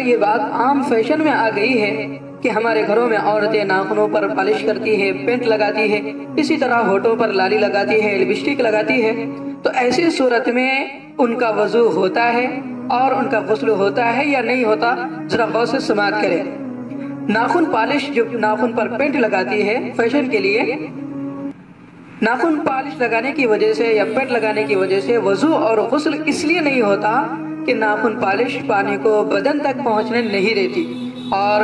یہ بات عام فیشن میں آ گئی ہے کہ ہمارے گھروں میں عورتیں ناخنوں پر پالش کرتی ہے پینٹ لگاتی ہے اسی طرح ہوٹوں پر لالی لگاتی ہے لپسٹک لگاتی ہے تو ایسی صورت میں ان کا وضو ہوتا ہے اور ان کا غسل ہوتا ہے یا نہیں ہوتا، ذرا غور سے سماعت کرے ناخن پالش جو ناخن پر پینٹ لگاتی ہے فیشن کے لیے، ناخن پالش لگانے کی وجہ سے یا پینٹ لگانے کی وجہ سے وضو اور غسل اس لیے نہیں ہوتا کہ ناخن پالش پانی کو بدن تک پہنچنے نہیں دیتی۔ اور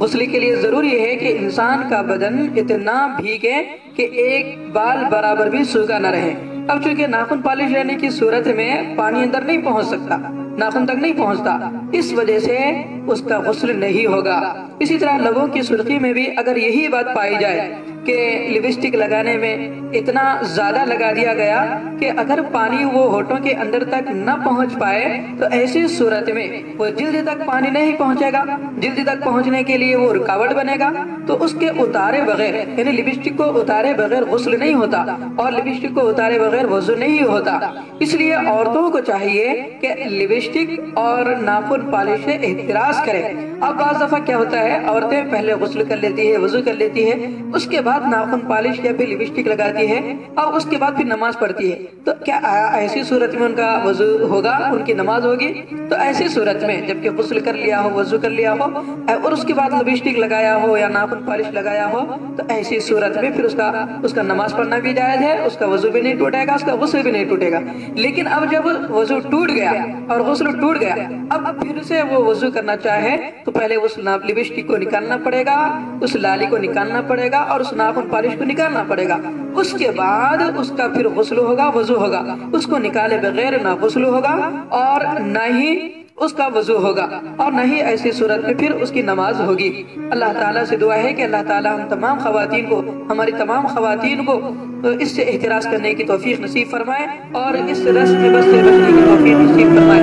غسل کے لیے ضروری ہے کہ انسان کا بدن اتنا بھیگے کہ ایک بال برابر بھی سوکھا نہ رہے۔ اب چونکہ ناخن پالش لینے کی صورت میں پانی اندر نہیں پہنچ سکتا، ناخن تک نہیں پہنچتا، اس وجہ سے اس کا غسل نہیں ہوگا۔ اسی طرح لبوں کی سرخی میں بھی اگر یہی بات پائی جائے کہ لپسٹک لگانے میں اتنا زیادہ لگا دیا گیا کہ اگر پانی وہ ہوٹوں کے اندر تک نہ پہنچ پائے تو ایسی صورت میں وہ جلد تک پانی نہیں پہنچے گا۔ جلد تک پہنچنے کے لیے وہ رکاوٹ بنے گا۔ تو اس کے اتارے بغیر یعنی لپسٹک کو اتارے بغیر غسل نہیں ہوتا اور لپسٹک کو اتارے بغیر وضو نہیں ہوتا۔ اس لیے عورتوں کو چاہیے کہ لپسٹک اور ناخن پالش سے احتراز کرے اب بعض دفعہ کیا ہوتا ہے، عورتیں پہلے غسل کر لیتی ہے، وضو کر لیتی ہے، اس کے بعد بعد ناخن پالش یا پھر لپسٹک لگاتی ہے اور اس کے بعد پھر نماز پڑھتی ہے، تو کیا ایسی صورت میں ان کا وضو ہوگا؟ ان کی نماز ہوگی؟ تو ایسی صورت میں جبکہ غسل کر لیا ہو، وضو کر لیا ہو، اور اس کے بعد لپسٹک لگایا ہو یا ناخن پالش لگایا ہو، تو ایسی صورت میں پھر اس کا اس کا نماز پڑھنا بھی جائز ہے، اس کا وضو بھی نہیں ٹوٹے گا، اس کا غسل بھی نہیں ٹوٹے گا۔ لیکن اب جب وضو ٹوٹ گیا اور غسل ٹوٹ گیا، اب پھر سے وہ وضو کرنا چاہے، تو پہلے اس لپسٹک کو نکالنا پڑے گا، اس لالی کو نکالنا پڑے گا اور اس ناخن پالش کو نکالنا پڑے گا۔ اس کے بعد اس کا پھر غسل ہوگا، وضو ہوگا۔ اس کو نکالے بغیر نہ غسل ہوگا اور نہ ہی اس کا وضو ہوگا اور نہ ہی ایسی صورت میں پھر اس کی نماز ہوگی۔ اللہ تعالیٰ سے دعا ہے کہ اللہ تعالیٰ ہم تمام خواتین کو، ہماری تمام خواتین کو اس سے احتراز کرنے کی توفیق نصیب فرمائے اور اس رسم بس سے بچنے کی توفیق نصیب فرمائے۔